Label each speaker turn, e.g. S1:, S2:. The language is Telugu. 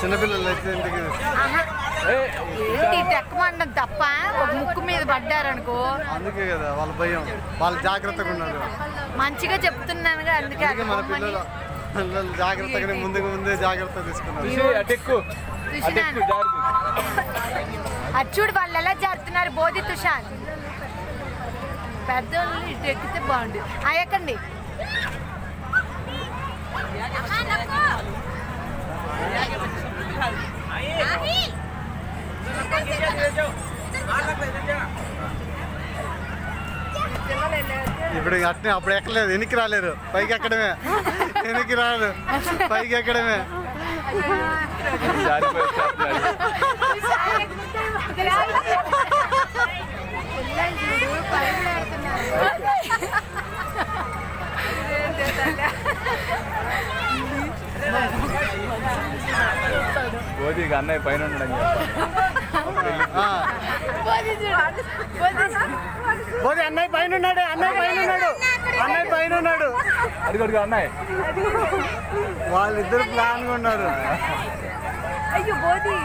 S1: చిన్నపిల్లలు
S2: ఎక్కమండం తప్ప ఒక ముక్కు మీద పడ్డారనుకో.
S1: అందుకే కదా వాళ్ళ భయం. వాళ్ళు జాగ్రత్తగా ఉన్నారు
S2: మంచిగా చెప్తున్నానుగా అందుకే
S1: మన పిల్లలు పిల్లలు జాగ్రత్తగానే ముందుకు ముందే జాగ్రత్త తీసుకున్నారు.
S2: అది చూడు వాళ్ళు ఎలా చేస్తున్నారు బోధి తుషాన్. పెద్దోళ్ళు ఇటు ఎక్కితే బాగుండు. ఆ ఎక్కండి
S1: ఇప్పుడు ఇక అట్నే అప్పుడు ఎక్కలేదు వెనక్కి రాలేరు పైకి ఎక్కడమే వెనక్కి రాదు పైకి ఎక్కడమే
S3: జారిపోయి వచ్చేస్తున్నారు.
S2: పిల్లలు చూడు పరుగులాడుతున్నారు.
S3: బోధి ఇక అన్నయ్య పైన ఉండడం
S1: ఆ. పోనీ అన్నయ్య పైన ఉన్నాడు అన్నయ్య పైన ఉన్నాడు అన్నయ్య పైన ఉన్నాడు.
S3: అడుగు అడుగు అన్నయ్య.
S1: వాళ్ళిద్దరు ప్లాన్ ఉన్నారు.
S2: అయ్యో బోధి.